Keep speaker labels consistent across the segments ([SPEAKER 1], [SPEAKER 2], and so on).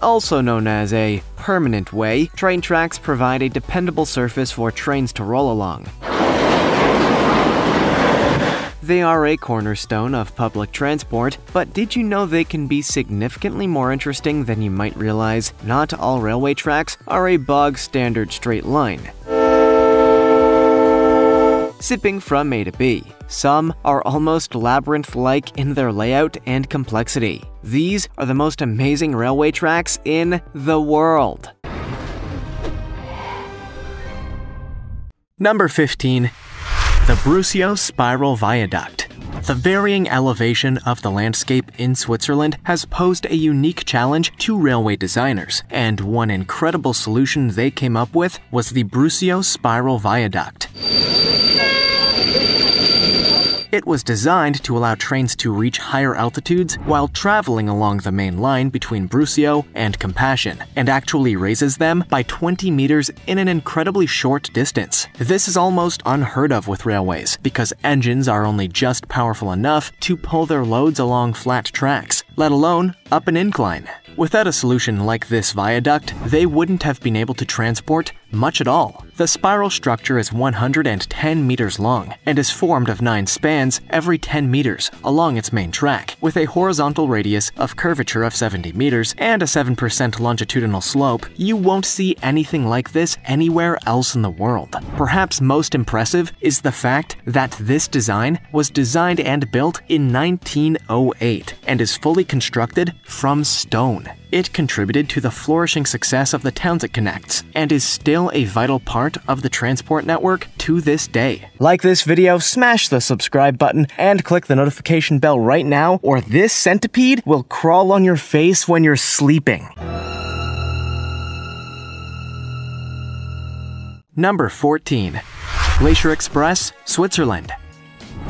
[SPEAKER 1] Also known as a permanent way, train tracks provide a dependable surface for trains to roll along. They are a cornerstone of public transport, but did you know they can be significantly more interesting than you might realize? Not all railway tracks are a bog standard straight line. Zipping from A to B. Some are almost labyrinth like in their layout and complexity. These are the most amazing railway tracks in the world. Number 15 the Brusio Spiral Viaduct. The varying elevation of the landscape in Switzerland has posed a unique challenge to railway designers, and one incredible solution they came up with was the Brusio Spiral Viaduct. It was designed to allow trains to reach higher altitudes while traveling along the main line between Brusio and Campascio, and actually raises them by 20 meters in an incredibly short distance. This is almost unheard of with railways, because engines are only just powerful enough to pull their loads along flat tracks, let alone up an incline. Without a solution like this viaduct, they wouldn't have been able to transport much at all. The spiral structure is 110 meters long and is formed of 9 spans every 10 meters along its main track, with a horizontal radius of curvature of 70 meters and a 7% longitudinal slope. You won't see anything like this anywhere else in the world. Perhaps most impressive is the fact that this design was designed and built in 1908 and is fully constructed from stone. It contributed to the flourishing success of the towns it connects, and is still a vital part of the transport network to this day. Like this video, smash the subscribe button, and click the notification bell right now, or this centipede will crawl on your face when you're sleeping. Number 14. Glacier Express, Switzerland.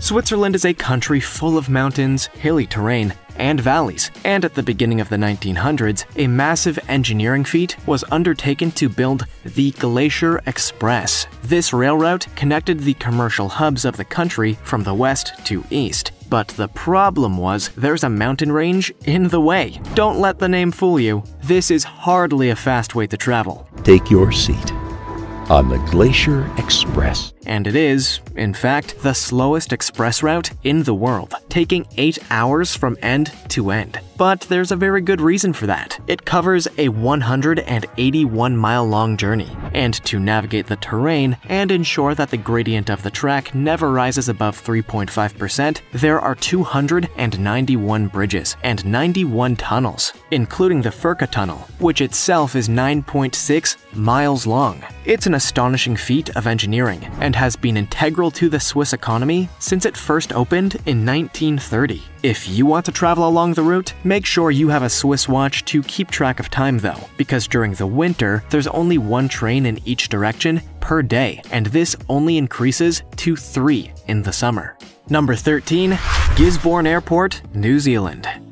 [SPEAKER 1] Switzerland is a country full of mountains, hilly terrain, and valleys, and at the beginning of the 1900s, a massive engineering feat was undertaken to build the Glacier Express. This rail route connected the commercial hubs of the country from the west to east. But the problem was there's a mountain range in the way. Don't let the name fool you. This is hardly a fast way to travel.
[SPEAKER 2] Take your seat on the Glacier Express.
[SPEAKER 1] And it is, in fact, the slowest express route in the world, taking 8 hours from end to end. But there's a very good reason for that. It covers a 181 mile long journey, and to navigate the terrain and ensure that the gradient of the track never rises above 3.5%, there are 291 bridges and 91 tunnels, including the Furka Tunnel, which itself is 9.6 miles long. It's an astonishing feat of engineering and has been integral to the Swiss economy since it first opened in 1930. If you want to travel along the route, make sure you have a Swiss watch to keep track of time though, because during the winter, there's only one train in each direction per day, and this only increases to three in the summer. Number 13. Gisborne Airport, New Zealand.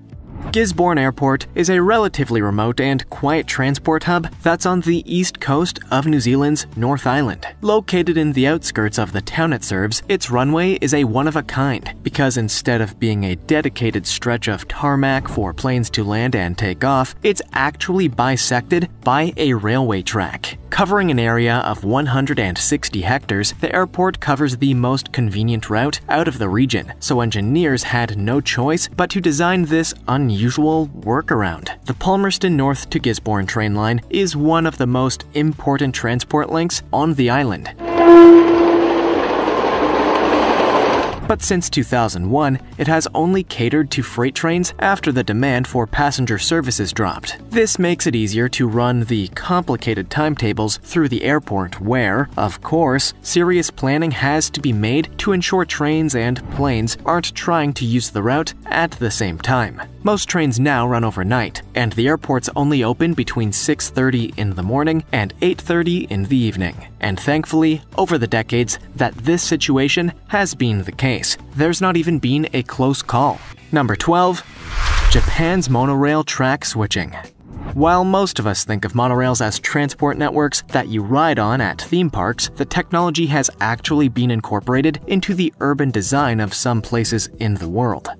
[SPEAKER 1] Gisborne Airport is a relatively remote and quiet transport hub that's on the east coast of New Zealand's North Island. Located in the outskirts of the town it serves, its runway is a one-of-a-kind because instead of being a dedicated stretch of tarmac for planes to land and take off, it's actually bisected by a railway track. Covering an area of 160 hectares, the airport covers the most convenient route out of the region, so engineers had no choice but to design this unusual workaround. The Palmerston North to Gisborne train line is one of the most important transport links on the island. But since 2001, it has only catered to freight trains after the demand for passenger services dropped. This makes it easier to run the complicated timetables through the airport where, of course, serious planning has to be made to ensure trains and planes aren't trying to use the route at the same time. Most trains now run overnight, and the airport's only open between 6.30 in the morning and 8.30 in the evening. And thankfully, over the decades, that this situation has been the case. There's not even been a close call. Number 12. Japan's monorail track switching. While most of us think of monorails as transport networks that you ride on at theme parks, the technology has actually been incorporated into the urban design of some places in the world.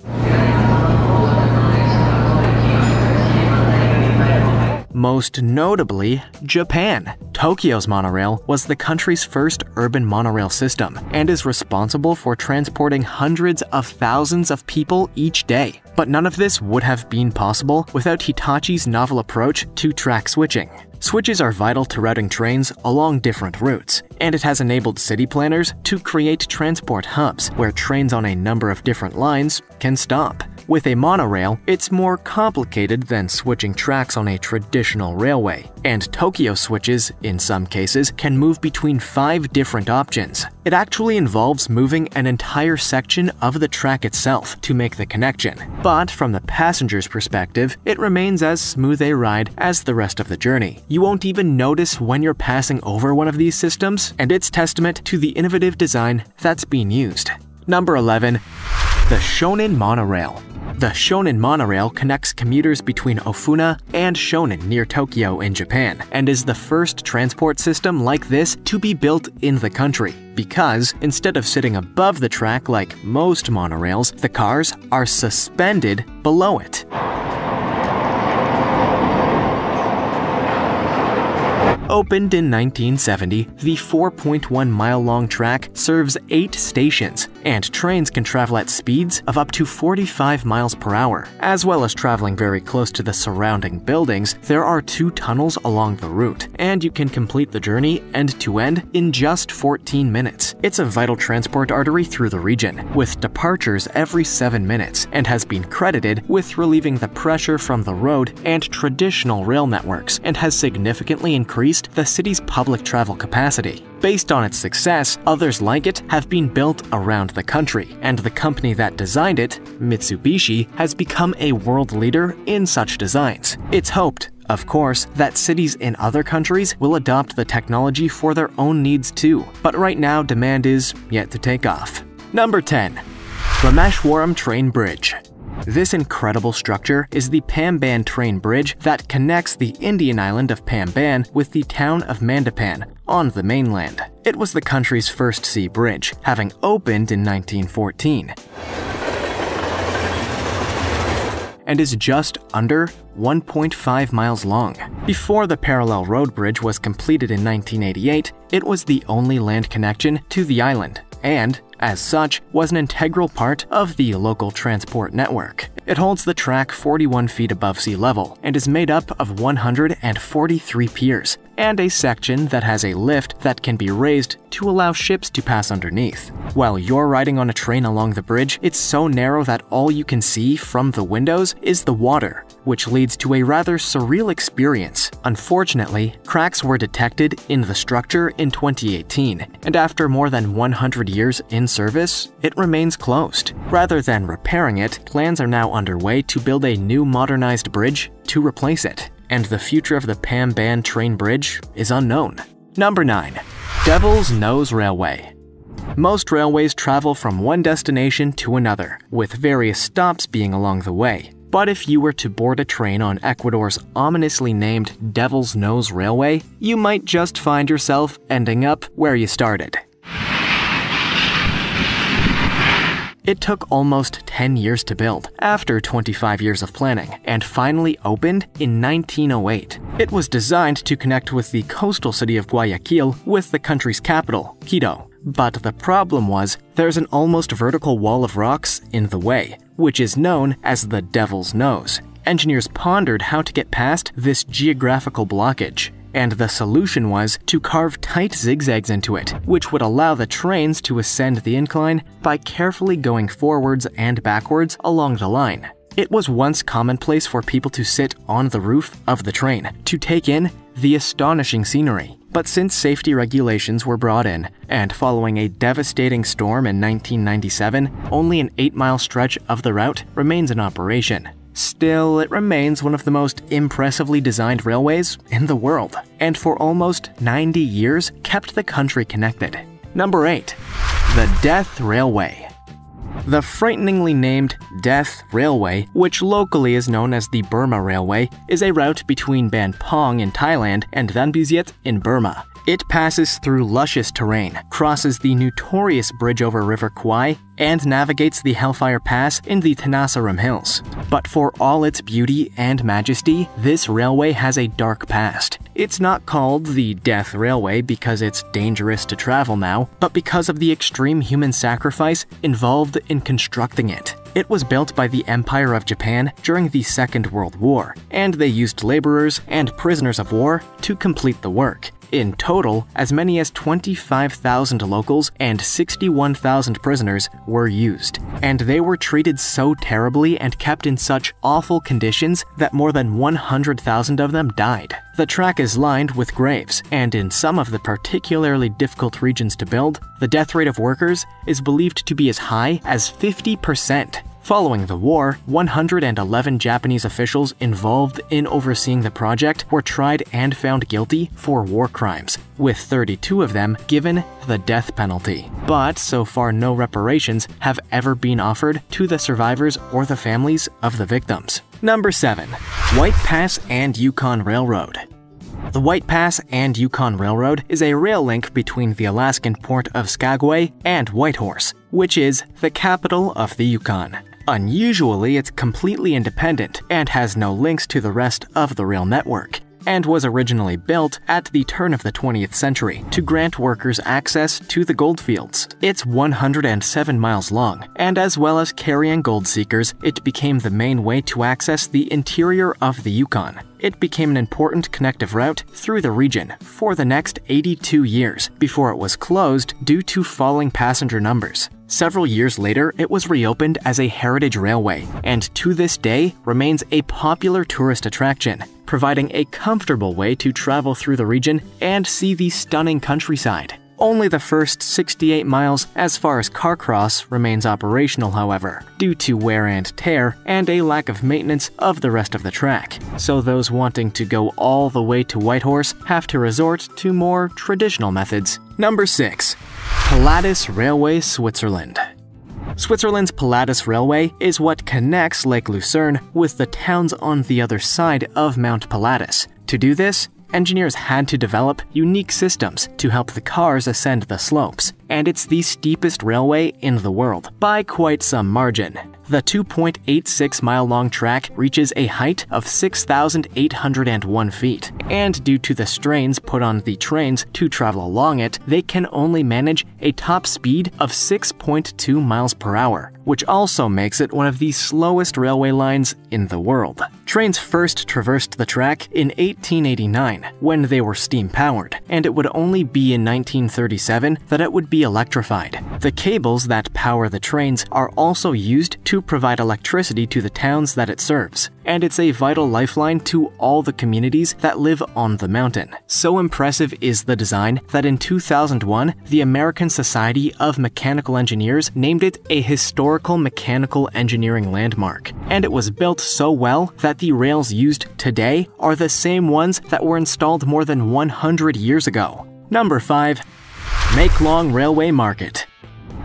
[SPEAKER 1] Most notably Japan. Tokyo's monorail was the country's first urban monorail system and is responsible for transporting hundreds of thousands of people each day. But none of this would have been possible without Hitachi's novel approach to track switching. Switches are vital to routing trains along different routes, and it has enabled city planners to create transport hubs where trains on a number of different lines can stop. With a monorail, it's more complicated than switching tracks on a traditional railway, and Tokyo switches, in some cases, can move between five different options. It actually involves moving an entire section of the track itself to make the connection. But from the passenger's perspective, it remains as smooth a ride as the rest of the journey. You won't even notice when you're passing over one of these systems, and it's testament to the innovative design that's being used. Number 11. The Shonan Monorail the Shonan monorail connects commuters between Ofuna and Shonan near Tokyo in Japan, and is the first transport system like this to be built in the country. Because instead of sitting above the track like most monorails, the cars are suspended below it. Opened in 1970, the 4.1 mile long track serves eight stations, and trains can travel at speeds of up to 45 miles per hour. As well as traveling very close to the surrounding buildings, there are two tunnels along the route, and you can complete the journey end to end in just 14 minutes. It's a vital transport artery through the region, with departures every 7 minutes, and has been credited with relieving the pressure from the road and traditional rail networks, and has significantly increased the city's public travel capacity. Based on its success, others like it have been built around the country, and the company that designed it, Mitsubishi, has become a world leader in such designs. It's hoped of course, that cities in other countries will adopt the technology for their own needs too, but right now demand is yet to take off. Number 10. Rameshwaram Train Bridge this incredible structure is the Pamban train bridge that connects the Indian island of Pamban with the town of Mandapam on the mainland. It was the country's first sea bridge, having opened in 1914 and is just under 1.5 miles long. Before the parallel road bridge was completed in 1988, it was the only land connection to the island, and as such, was an integral part of the local transport network. It holds the track 41 feet above sea level and is made up of 143 piers and a section that has a lift that can be raised to allow ships to pass underneath. While you're riding on a train along the bridge, it's so narrow that all you can see from the windows is the water, which leads to a rather surreal experience. Unfortunately, cracks were detected in the structure in 2018, and after more than 100 years in service, it remains closed. Rather than repairing it, plans are now underway to build a new modernized bridge to replace it, and the future of the Pamban train bridge is unknown. Number 9. Devil's Nose Railway most railways travel from one destination to another, with various stops being along the way. But if you were to board a train on Ecuador's ominously named Devil's Nose Railway, you might just find yourself ending up where you started. It took almost 10 years to build, after 25 years of planning, and finally opened in 1908. It was designed to connect with the coastal city of Guayaquil with the country's capital, Quito. But the problem was, there's an almost vertical wall of rocks in the way, which is known as the Devil's Nose. Engineers pondered how to get past this geographical blockage and the solution was to carve tight zigzags into it, which would allow the trains to ascend the incline by carefully going forwards and backwards along the line. It was once commonplace for people to sit on the roof of the train to take in the astonishing scenery. But since safety regulations were brought in, and following a devastating storm in 1997, only an 8 mile stretch of the route remains in operation. Still, it remains one of the most impressively designed railways in the world, and for almost 90 years kept the country connected. Number 8. The Death Railway the frighteningly named Death Railway, which locally is known as the Burma Railway, is a route between Ban Pong in Thailand and Thanbysit in Burma. It passes through luscious terrain, crosses the notorious bridge over River Kwai, and navigates the Hellfire Pass in the Tenasserim Hills. But for all its beauty and majesty, this railway has a dark past. It's not called the Death Railway because it's dangerous to travel now, but because of the extreme human sacrifice involved in constructing it. It was built by the Empire of Japan during the Second World War, and they used laborers and prisoners of war to complete the work. In total, as many as 25,000 locals and 61,000 prisoners were used, and they were treated so terribly and kept in such awful conditions that more than 100,000 of them died. The track is lined with graves, and in some of the particularly difficult regions to build, the death rate of workers is believed to be as high as 50%. Following the war, 111 Japanese officials involved in overseeing the project were tried and found guilty for war crimes, with 32 of them given the death penalty. But so far, no reparations have ever been offered to the survivors or the families of the victims. Number 7. White Pass and Yukon Railroad the White Pass and Yukon Railroad is a rail link between the Alaskan port of Skagway and Whitehorse, which is the capital of the Yukon. Unusually, it's completely independent and has no links to the rest of the rail network and was originally built at the turn of the 20th century to grant workers access to the goldfields. It's 107 miles long, and as well as carrying gold seekers, it became the main way to access the interior of the Yukon. It became an important connective route through the region for the next 82 years before it was closed due to falling passenger numbers. Several years later, it was reopened as a heritage railway, and to this day remains a popular tourist attraction, providing a comfortable way to travel through the region and see the stunning countryside. Only the first 68 miles as far as Carcross remains operational, however, due to wear and tear and a lack of maintenance of the rest of the track. So those wanting to go all the way to Whitehorse have to resort to more traditional methods. Number 6. Pilatus Railway, Switzerland. Switzerland's Pilatus Railway is what connects Lake Lucerne with the towns on the other side of Mount Pilatus. To do this, engineers had to develop unique systems to help the cars ascend the slopes, and it's the steepest railway in the world by quite some margin. The 2.86 mile long track reaches a height of 6,801 feet, and due to the strains put on the trains to travel along it, they can only manage a top speed of 6.2 miles per hour, which also makes it one of the slowest railway lines in the world. Trains first traversed the track in 1889 when they were steam powered, and it would only be in 1937 that it would be electrified. The cables that power the trains are also used to provide electricity to the towns that it serves, and it's a vital lifeline to all the communities that live on the mountain. So impressive is the design that in 2001, the American Society of Mechanical Engineers named it a historical mechanical engineering landmark, and it was built so well that the rails used today are the same ones that were installed more than 100 years ago. Number 5. Mae Klong Railway Market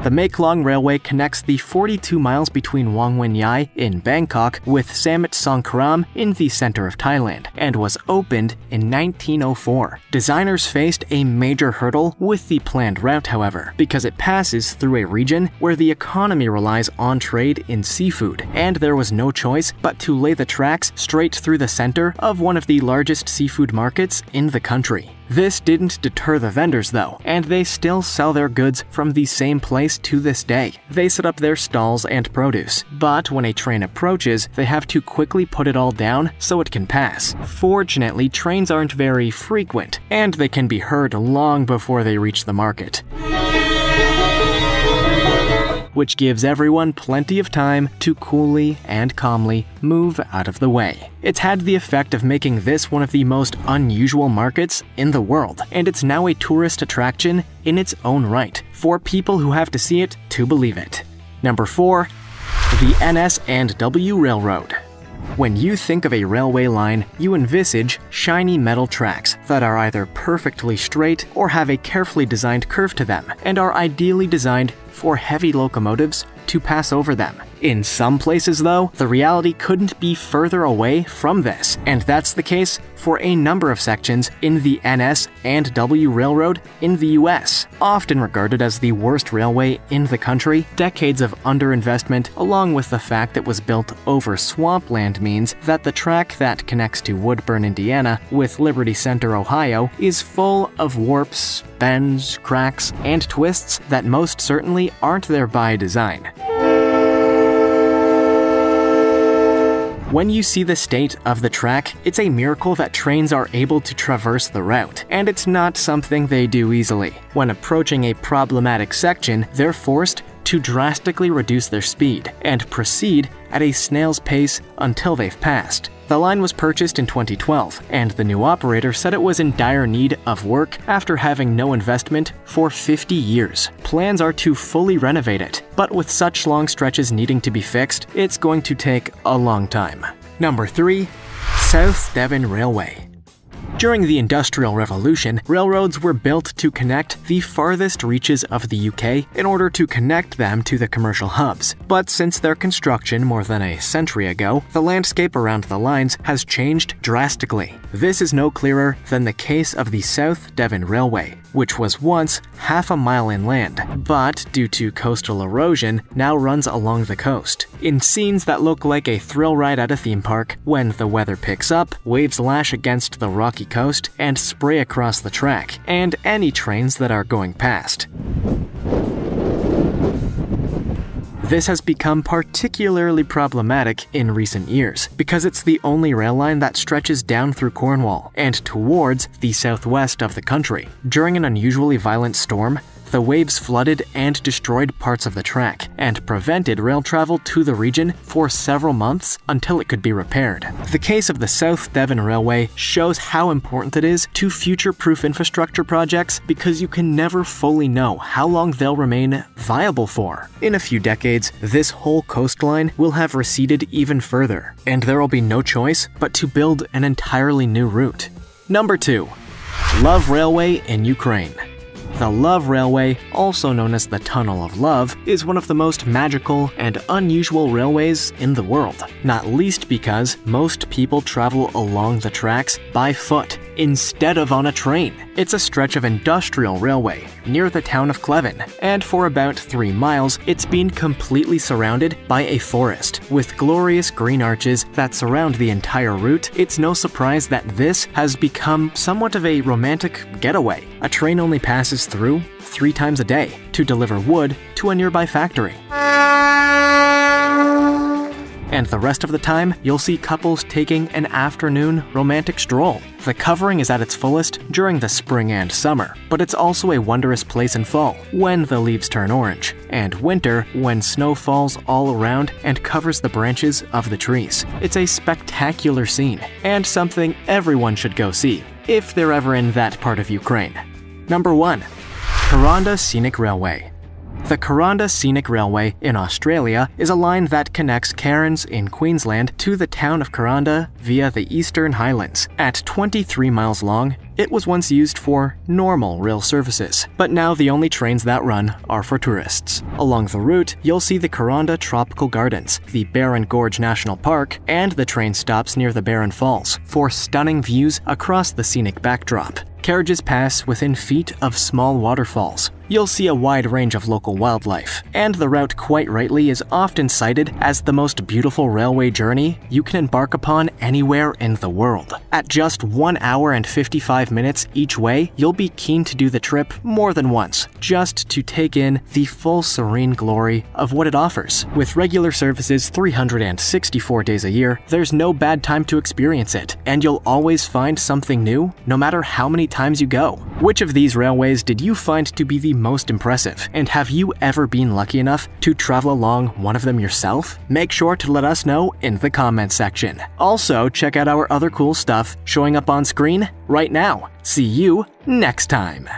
[SPEAKER 1] the Mae Klong Railway connects the 42 miles between Wongwian Yai in Bangkok with Samut Songkhram in the center of Thailand and was opened in 1904. Designers faced a major hurdle with the planned route, however, because it passes through a region where the economy relies on trade in seafood, and there was no choice but to lay the tracks straight through the center of one of the largest seafood markets in the country. This didn't deter the vendors though, and they still sell their goods from the same place to this day. They set up their stalls and produce, but when a train approaches, they have to quickly put it all down so it can pass. Fortunately, trains aren't very frequent, and they can be heard long before they reach the market which gives everyone plenty of time to coolly and calmly move out of the way. It's had the effect of making this one of the most unusual markets in the world, and it's now a tourist attraction in its own right, for people who have to see it to believe it. Number 4. The NS and W Railroad when you think of a railway line, you envisage shiny metal tracks that are either perfectly straight or have a carefully designed curve to them and are ideally designed for heavy locomotives to pass over them. In some places, though, the reality couldn't be further away from this, and that's the case for a number of sections in the NS and W Railroad in the US. Often regarded as the worst railway in the country, decades of underinvestment, along with the fact that it was built over swampland, means that the track that connects to Woodburn, Indiana, with Liberty Center, Ohio, is full of warps, bends, cracks, and twists that most certainly aren't there by design. When you see the state of the track, it's a miracle that trains are able to traverse the route, and it's not something they do easily. When approaching a problematic section, they're forced to drastically reduce their speed and proceed at a snail's pace until they've passed. The line was purchased in 2012, and the new operator said it was in dire need of work after having no investment for 50 years. Plans are to fully renovate it, but with such long stretches needing to be fixed, it's going to take a long time. Number 3. South Devon Railway during the Industrial Revolution, railroads were built to connect the farthest reaches of the UK in order to connect them to the commercial hubs. But since their construction more than a century ago, the landscape around the lines has changed drastically. This is no clearer than the case of the South Devon Railway, which was once half a mile inland, but due to coastal erosion, now runs along the coast. In scenes that look like a thrill ride at a theme park, when the weather picks up, waves lash against the rocky coast and spray across the track, and any trains that are going past. This has become particularly problematic in recent years because it's the only rail line that stretches down through Cornwall and towards the southwest of the country. During an unusually violent storm, the waves flooded and destroyed parts of the track and prevented rail travel to the region for several months until it could be repaired. The case of the South Devon Railway shows how important it is to future-proof infrastructure projects because you can never fully know how long they'll remain viable for. In a few decades, this whole coastline will have receded even further, and there will be no choice but to build an entirely new route. Number 2. Love Railway in Ukraine the Love Railway, also known as the Tunnel of Love, is one of the most magical and unusual railways in the world, not least because most people travel along the tracks by foot instead of on a train. It's a stretch of industrial railway near the town of Klevan, and for about three miles, it's been completely surrounded by a forest. With glorious green arches that surround the entire route, it's no surprise that this has become somewhat of a romantic getaway. A train only passes through three times a day to deliver wood to a nearby factory. And the rest of the time, you'll see couples taking an afternoon romantic stroll. The covering is at its fullest during the spring and summer, but it's also a wondrous place in fall, when the leaves turn orange, and winter, when snow falls all around and covers the branches of the trees. It's a spectacular scene, and something everyone should go see, if they're ever in that part of Ukraine. Number 1. Kuranda Scenic Railway the Kuranda Scenic Railway in Australia is a line that connects Cairns in Queensland to the town of Kuranda via the Eastern Highlands. At 23 miles long, it was once used for normal rail services, but now the only trains that run are for tourists. Along the route, you'll see the Kuranda Tropical Gardens, the Barron Gorge National Park, and the train stops near the Barron Falls for stunning views across the scenic backdrop. Carriages pass within feet of small waterfalls, you'll see a wide range of local wildlife, and the route quite rightly is often cited as the most beautiful railway journey you can embark upon anywhere in the world. At just 1 hour and 55 minutes each way, you'll be keen to do the trip more than once, just to take in the full serene glory of what it offers. With regular services 364 days a year, there's no bad time to experience it, and you'll always find something new, no matter how many times you go. Which of these railways did you find to be the most impressive? And have you ever been lucky enough to travel along one of them yourself? Make sure to let us know in the comments section. Also, check out our other cool stuff showing up on screen right now. See you next time.